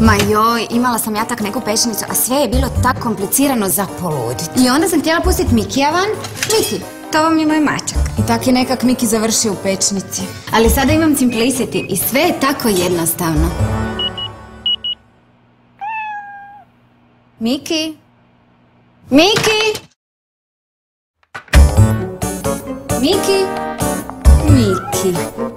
Ma joj, imala sam ja tak neku pečenicu, a sve je bilo tak komplicirano za poludit. I onda sam htjela pustiti Mikija van. Miki, to vam je moj mačak. I tak je nekak Miki završio u pečnici. Ali sada imam simplicity i sve je tako jednostavno. Miki? Miki? Miki? Miki?